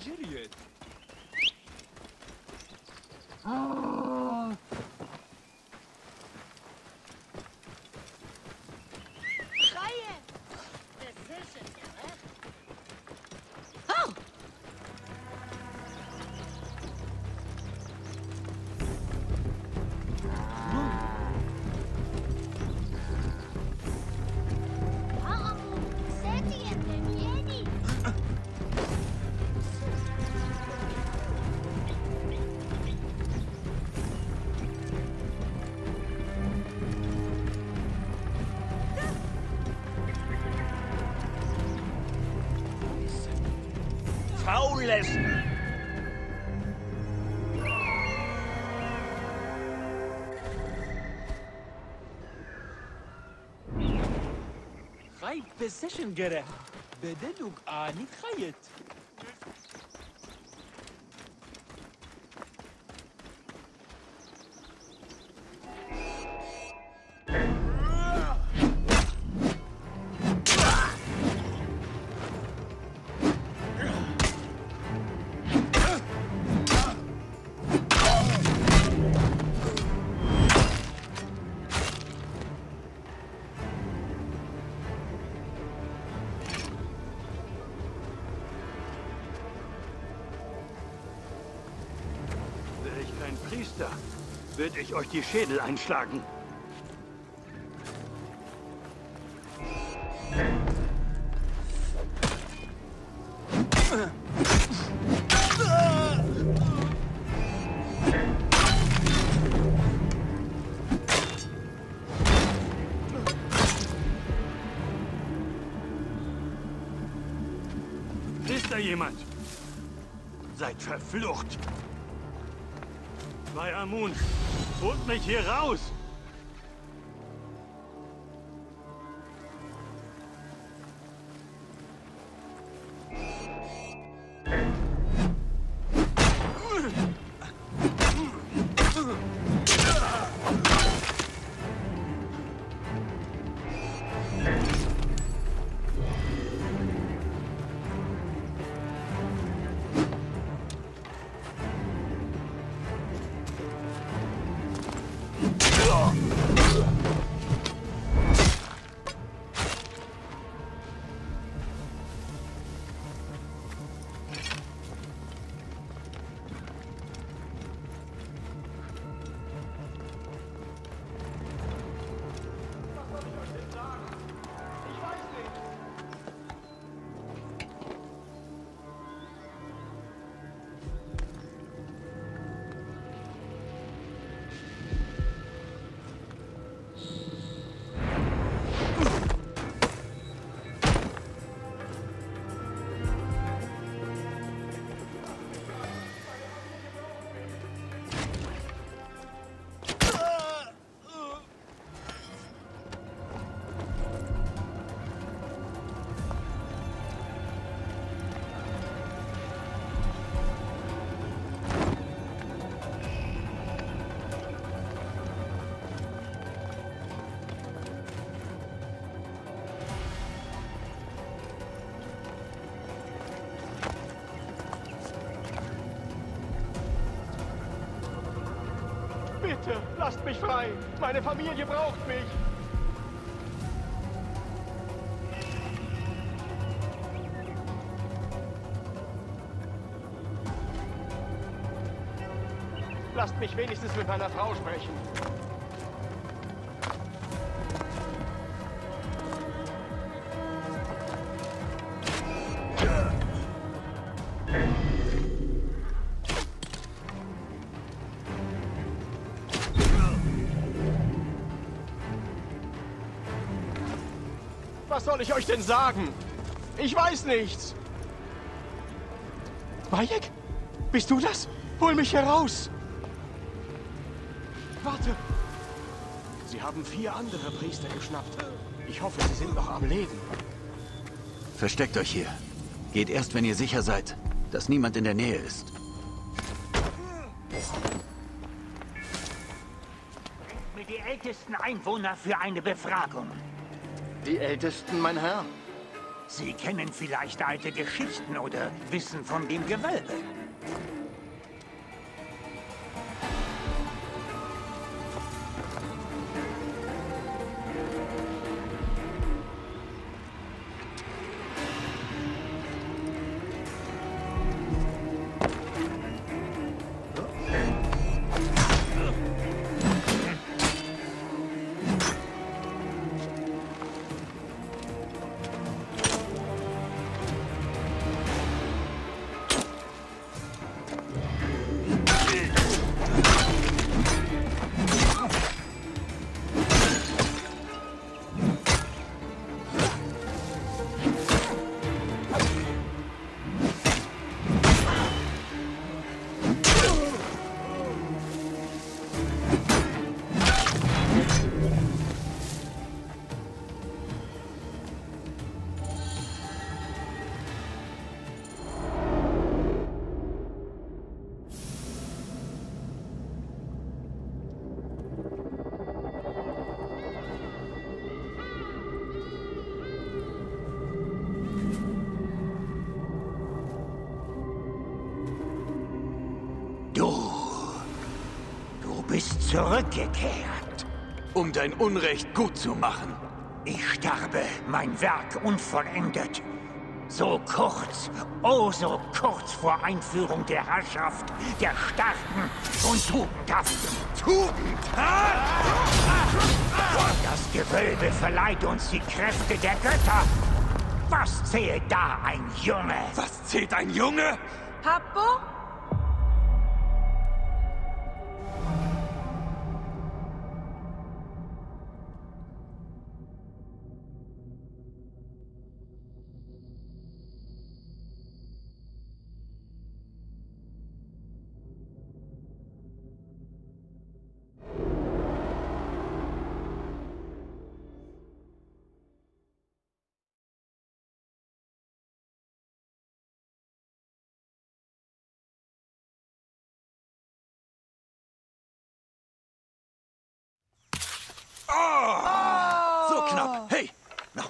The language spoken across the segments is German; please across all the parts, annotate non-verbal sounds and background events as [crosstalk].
Nigeria. Faules! خايب بسيشن جرى بدلوك آني خيط würde ich euch die Schädel einschlagen. Ist da jemand? Seid verflucht! Bei Amun, holt mich hier raus! Lasst mich frei. Meine Familie braucht mich. Lasst mich wenigstens mit meiner Frau sprechen. Was soll ich euch denn sagen? Ich weiß nichts. Bayek? Bist du das? Hol mich heraus! Warte! Sie haben vier andere Priester geschnappt. Ich hoffe, sie sind noch am Leben. Versteckt euch hier. Geht erst, wenn ihr sicher seid, dass niemand in der Nähe ist. Mit die ältesten Einwohner für eine Befragung. Die Ältesten, mein Herr. Sie kennen vielleicht alte Geschichten oder wissen von dem Gewölbe. Zurückgekehrt. Um dein Unrecht gut zu machen. Ich sterbe, mein Werk unvollendet. So kurz, oh so kurz vor Einführung der Herrschaft der Starken und Tugendhaften. Tugendhaft? Das Gewölbe verleiht uns die Kräfte der Götter. Was zählt da ein Junge? Was zählt ein Junge? Pappo?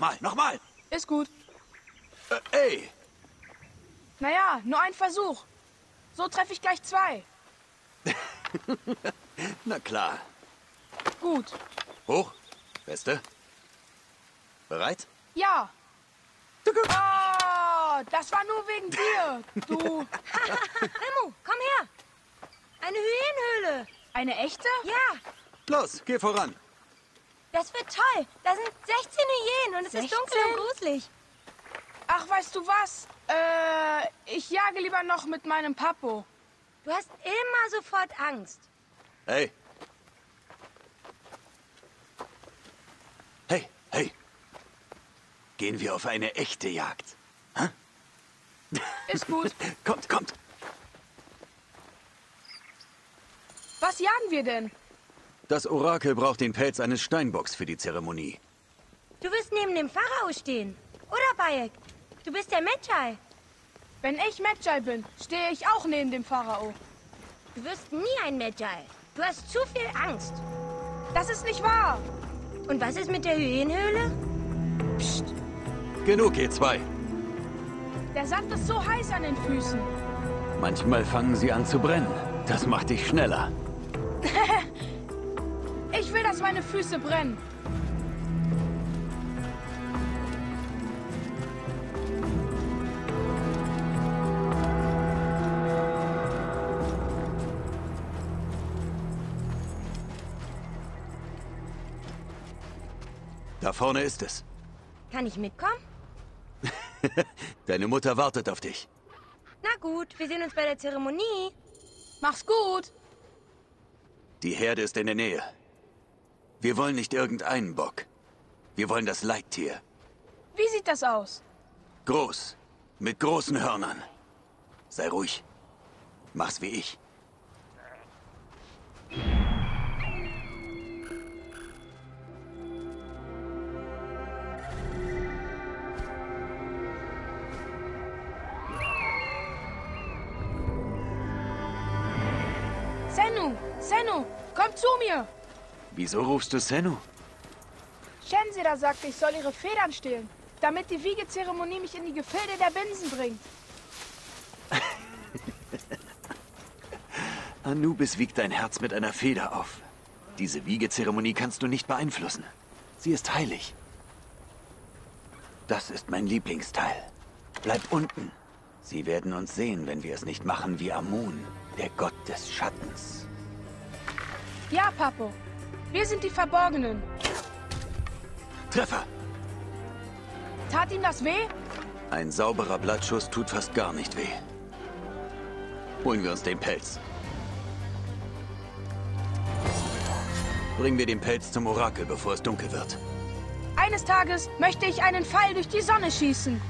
Nochmal, nochmal. Ist gut. Äh, ey, Naja, nur ein Versuch. So treffe ich gleich zwei. [laughs] na klar. Gut. Hoch, Beste. Bereit? Ja. Oh, das war nur wegen dir. Du. [laughs] Remo, komm her. Eine Hyänenhöhle. Eine echte? Ja, Los, geh voran. Das wird toll. Da sind 16 Hyänen und es ist 16? dunkel und gruselig. Ach, weißt du was? Äh, ich jage lieber noch mit meinem Papo. Du hast immer sofort Angst. Hey. Hey, hey. Gehen wir auf eine echte Jagd. Ist gut. [laughs] Kommt, kommt. Was jagen wir denn? Das Orakel braucht den Pelz eines Steinbocks für die Zeremonie. Du wirst neben dem Pharao stehen. Oder, Bayek? Du bist der Medjay. Wenn ich Medjay bin, stehe ich auch neben dem Pharao. Du wirst nie ein Medjay. Du hast zu viel Angst. Das ist nicht wahr. Und was ist mit der Hyänenhöhle? Psst. Genug, ihr zwei. Der Sand ist so heiß an den Füßen. Manchmal fangen sie an zu brennen. Das macht dich schneller. [laughs] Dass meine Füße brennen. Da vorne ist es. Kann ich mitkommen? [laughs] Deine Mutter wartet auf dich. Na gut, wir sehen uns bei der Zeremonie. Mach's gut. Die Herde ist in der Nähe. Wir wollen nicht irgendeinen Bock. Wir wollen das Leittier. Wie sieht das aus? Groß. Mit großen Hörnern. Sei ruhig. Mach's wie ich. Sennu, Sennu, komm zu mir. Wieso rufst du Sennu? Shenzira sagte, ich soll ihre Federn stehlen. damit die Wiegezeremonie mich in die Gefilde der Binsen bringt. [laughs] Anubis wiegt dein Herz mit einer Feder auf. Diese Wiegezeremonie kannst du nicht beeinflussen. Sie ist heilig. Das ist mein Lieblingsteil. Bleib unten. Sie werden uns sehen, wenn wir es nicht machen wie Amun, der Gott des Schattens. Ja, Papo. Wir sind die Verborgenen. Treffer! Tat ihm das weh? Ein sauberer Blattschuss tut fast gar nicht weh. Holen wir uns den Pelz. Bringen wir den Pelz zum Orakel, bevor es dunkel wird. Eines Tages möchte ich einen Pfeil durch die Sonne schießen.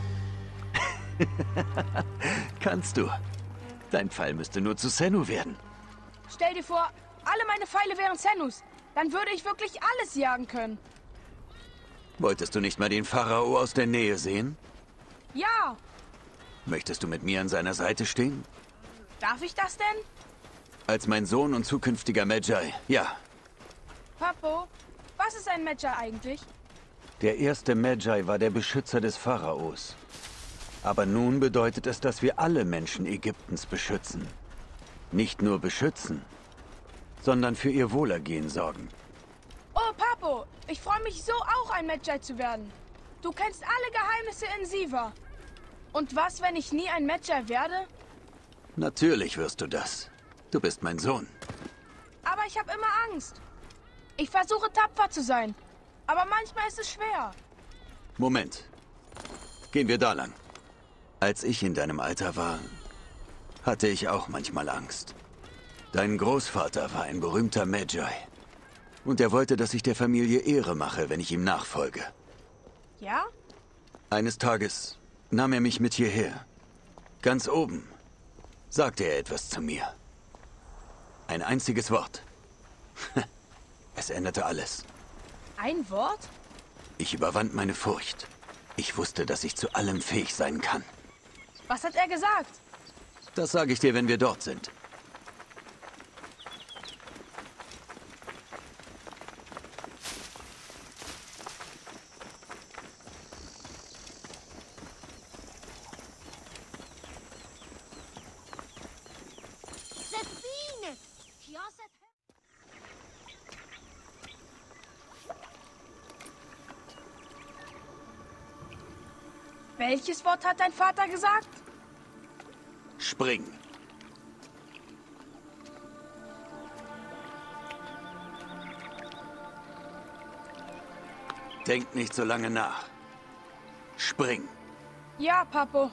[laughs] Kannst du. Dein Pfeil müsste nur zu Sennu werden. Stell dir vor, alle meine Pfeile wären Zenus. Dann würde ich wirklich alles jagen können. Wolltest du nicht mal den Pharao aus der Nähe sehen? Ja, Möchtest du mit mir an seiner Seite stehen? darf ich das denn? Als mein Sohn und zukünftiger Magi, ja. Papo, was ist ein Matcher eigentlich? Der erste Magi war der Beschützer des Pharaos. Aber nun bedeutet es, dass wir alle Menschen Ägyptens beschützen. Nicht nur beschützen, sondern für ihr Wohlergehen sorgen. Oh, Papo, ich freue mich so auch ein Magi zu werden. Du kennst alle Geheimnisse in Siva. Und was, wenn ich nie ein Magi werde? Natürlich wirst du das. Du bist mein Sohn. Aber ich habe immer Angst. Ich versuche tapfer zu sein. Aber manchmal ist es schwer. Moment. Gehen wir da lang. Als ich in deinem Alter war, hatte ich auch manchmal Angst. Dein Großvater war ein berühmter Magi. Und er wollte, dass ich der Familie Ehre mache, wenn ich ihm nachfolge. Ja? Eines Tages nahm er mich mit hierher. Ganz oben sagte er etwas zu mir. Ein einziges Wort. [laughs] Es änderte alles. Ein Wort? Ich überwand meine Furcht. Ich wusste, dass ich zu allem fähig sein kann. Was hat er gesagt? Das sage ich dir, wenn wir dort sind. Welches Wort hat dein Vater gesagt? Spring. Denk nicht so lange nach. Spring. Ja, Papo.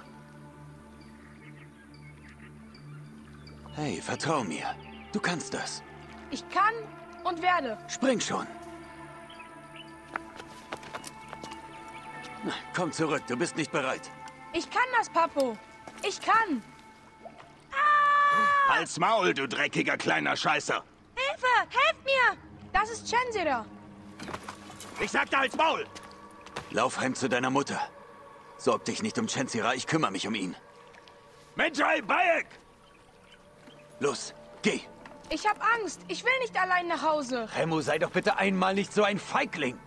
Hey, vertrau mir. Du kannst das. Ich kann und werde. Spring schon. Komm zurück, du bist nicht bereit. Ich kann das, Papo. Ich kann. Halt's Maul, du dreckiger kleiner Scheißer! Hilfe! Helft mir! Das ist Chensira. Ich sagte halt's Maul! Lauf heim zu deiner Mutter. Sorg dich nicht um Chensira, ich kümmere mich um ihn. Medjay Bayek! Los, geh. Ich hab Angst. Ich will nicht allein nach Hause. Remo, sei doch bitte einmal nicht so ein Feigling.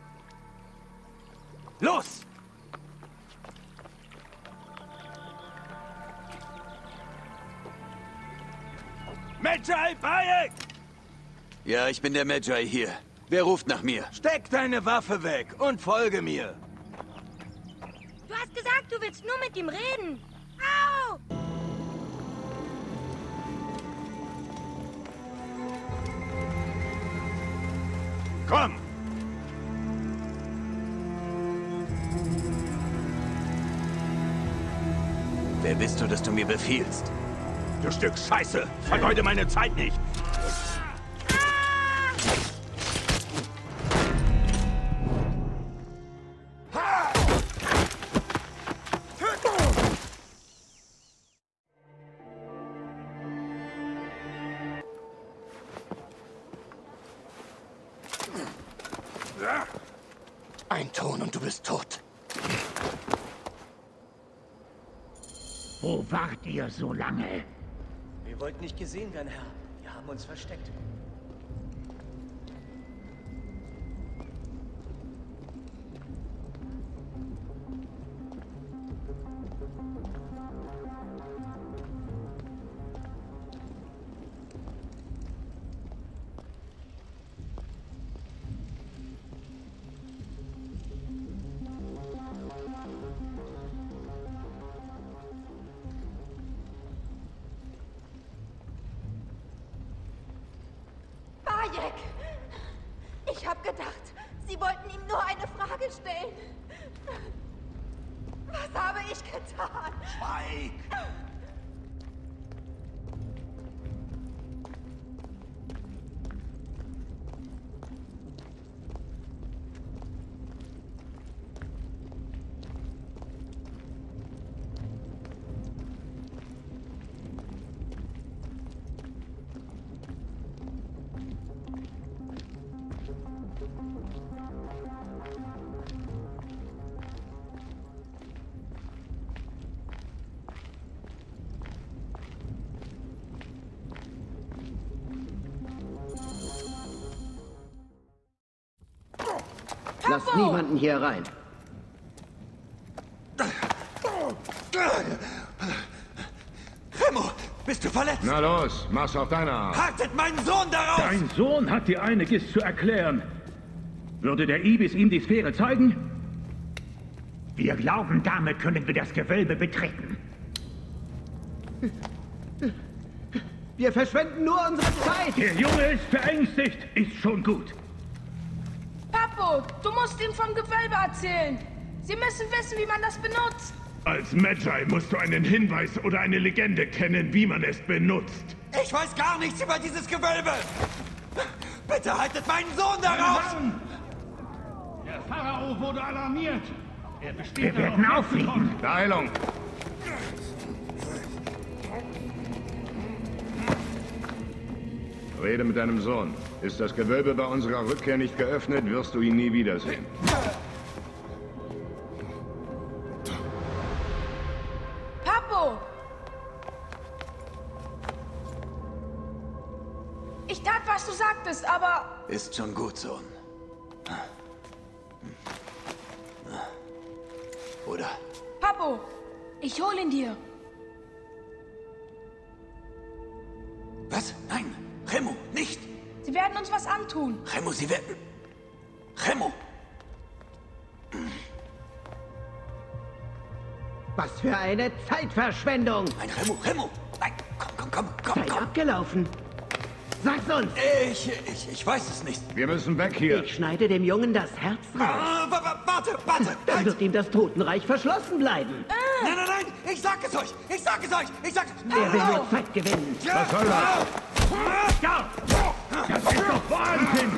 Los! Medjay Bayek! Ja, ich bin der Magi hier. Wer ruft nach mir? Steck deine Waffe weg und folge mir. Du hast gesagt, du willst nur mit ihm reden. Au! Komm! Wer bist du, dass du mir befiehlst? Du Stück Scheiße! Vergeude meine Zeit nicht! Ein Ton und du bist tot. Wo wart ihr so lange? Wir wollten nicht gesehen werden, Herr. Wir haben uns versteckt. Bayek! Ich hab gedacht, Sie wollten ihm nur eine Frage stellen. Was habe ich getan? Schweig! Lasst niemanden hier rein. Remo, bist du verletzt? Na los, mach's auf deine Art. Haltet meinen Sohn darauf! Dein Sohn hat dir einiges zu erklären. Würde der Ibis ihm die Sphäre zeigen? Wir glauben, damit können wir das Gewölbe betreten. Wir verschwenden nur unsere Zeit. Der Junge ist verängstigt. Ist schon gut. Du musst ihm vom Gewölbe erzählen. Sie müssen wissen, wie man das benutzt. Als Magi musst du einen Hinweis oder eine Legende kennen, wie man es benutzt. Ich weiß gar nichts über dieses Gewölbe! Bitte haltet meinen Sohn darauf! Der Pharao wurde alarmiert. Er besteht Wir werden auffliegen. Beeilung! Rede mit deinem Sohn. Ist das Gewölbe bei unserer Rückkehr nicht geöffnet, wirst du ihn nie wiedersehen. Papo! Ich tat, was du sagtest, aber Ist schon gut, Sohn. Oder? Papo, ich hol ihn dir. Was? Nein! Remo, nicht! Sie werden uns was antun. Remo, sie werden... Remo! Was für eine Zeitverschwendung. Nein, Remo, Remo! Nein, komm, komm, komm, komm, Zeit komm! abgelaufen. Sag's uns. Ich, ich, ich weiß es nicht. Wir müssen weg hier. Ich schneide dem Jungen das Herz raus. Ah, wa- wa- warte, warte! Dann Halt. wird ihm das Totenreich verschlossen bleiben. Nein, nein, nein! Ich sag es euch! Ich sag es euch! Ich sag... Er will nur Zeit gewinnen. Was soll das? Das ist doch Wahnsinn!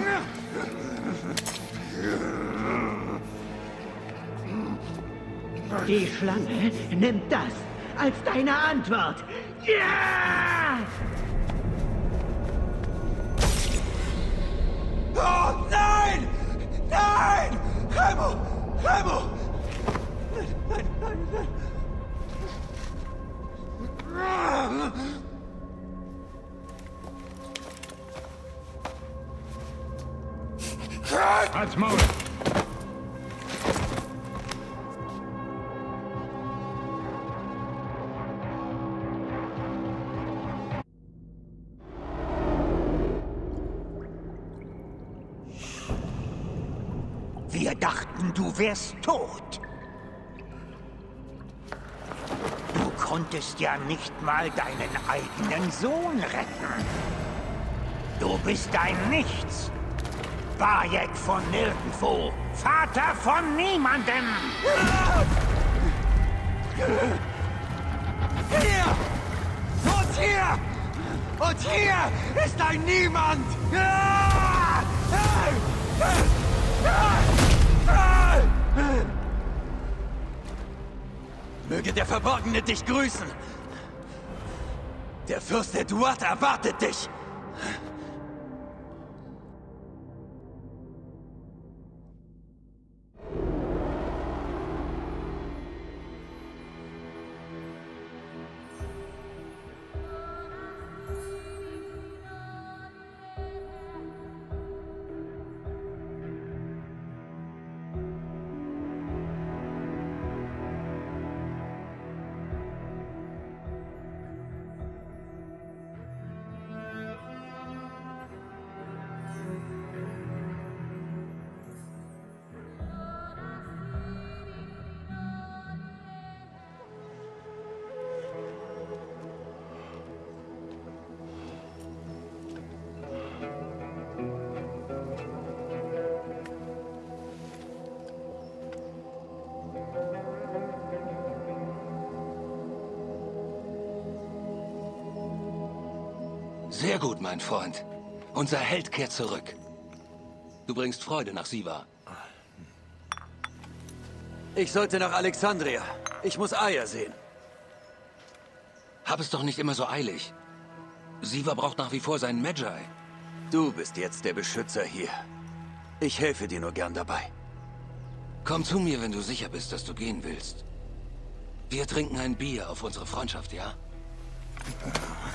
Die Schlange nimmt das als deine Antwort. Ja! Oh, du wärst tot. Du konntest ja nicht mal deinen eigenen Sohn retten. Du bist ein Nichts. Bayek von nirgendwo. Vater von niemandem. Hier! Und hier! Und hier ist ein Niemand! Ah! Ah! Ah! Möge der Verborgene dich grüßen! Der Fürst Eduard erwartet dich! Sehr gut, mein Freund. Unser Held kehrt zurück. Du bringst Freude nach Siva. Ich sollte nach Alexandria. Ich muss Aya sehen. Hab es doch nicht immer so eilig. Siva braucht nach wie vor seinen Magi. Du bist jetzt der Beschützer hier. Ich helfe dir nur gern dabei. Komm zu mir, wenn du sicher bist, dass du gehen willst. Wir trinken ein Bier auf unsere Freundschaft, ja? [laughs]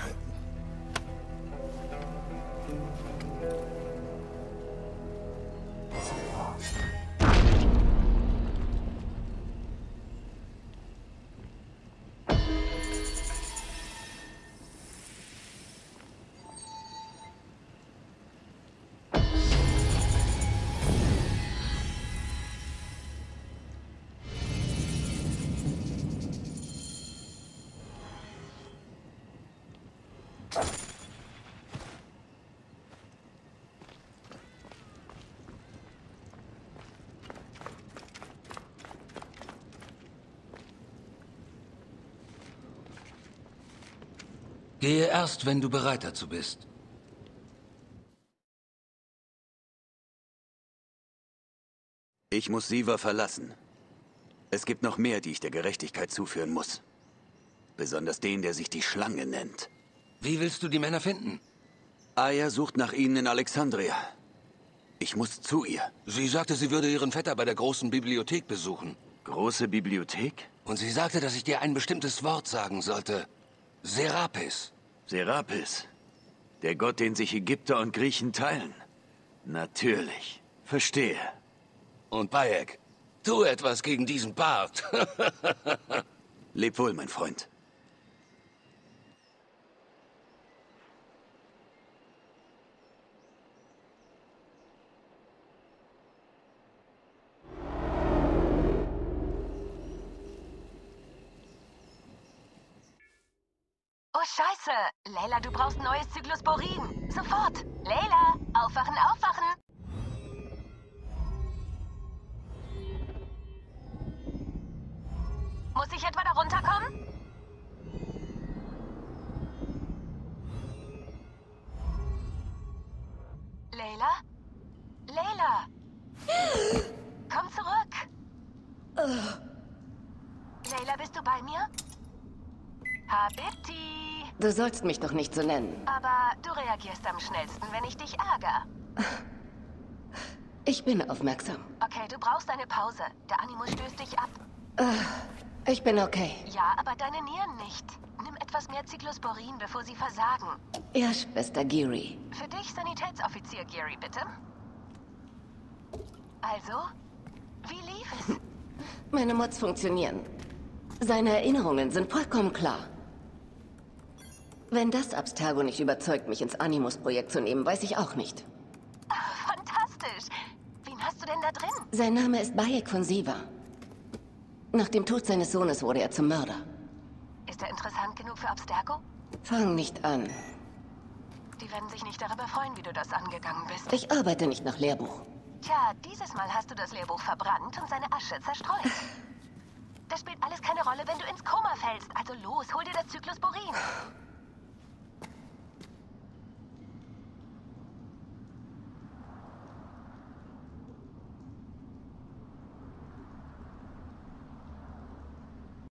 Gehe erst, wenn du bereit dazu bist. Ich muss Siva verlassen. Es gibt noch mehr, die ich der Gerechtigkeit zuführen muss. Besonders den, der sich die Schlange nennt. Wie willst du die Männer finden? Aya sucht nach ihnen in Alexandria. Ich muss zu ihr. Sie sagte, sie würde ihren Vetter bei der großen Bibliothek besuchen. Große Bibliothek? Und sie sagte, dass ich dir ein bestimmtes Wort sagen sollte. Serapis. Serapis. Der Gott, den sich Ägypter und Griechen teilen. Natürlich. Verstehe. Und Bayek, tu etwas gegen diesen Bart. [laughs] Leb wohl, mein Freund. Scheiße. Leila, du brauchst neues Zyklosporin. Sofort. Leila, aufwachen, aufwachen. Muss ich etwa da runterkommen? Sollst mich doch nicht so nennen. Aber du reagierst am schnellsten, wenn ich dich ärgere. [laughs] Ich bin aufmerksam. Okay, du brauchst eine Pause. Der Animus stößt dich ab. Äh, Ich bin okay. Ja, aber deine Nieren nicht. Nimm etwas mehr Cyclosporin, bevor sie versagen. Ja, Schwester Giri. Für dich Sanitätsoffizier Gary, bitte. Also, wie lief es? [laughs] Meine Mods funktionieren. Seine Erinnerungen sind vollkommen klar. Wenn das Abstergo nicht überzeugt, mich ins Animus-Projekt zu nehmen, weiß ich auch nicht. Fantastisch. Wen hast du denn da drin? Sein Name ist Bayek von Siva. Nach dem Tod seines Sohnes wurde er zum Mörder. Ist er interessant genug für Abstergo? Fang nicht an. Die werden sich nicht darüber freuen, wie du das angegangen bist. Ich arbeite nicht nach Lehrbuch. Tja, dieses Mal hast du das Lehrbuch verbrannt und seine Asche zerstreut. [laughs] Das spielt alles keine Rolle, wenn du ins Koma fällst. Also los, hol dir das Zyklosporin. [sighs] [laughs]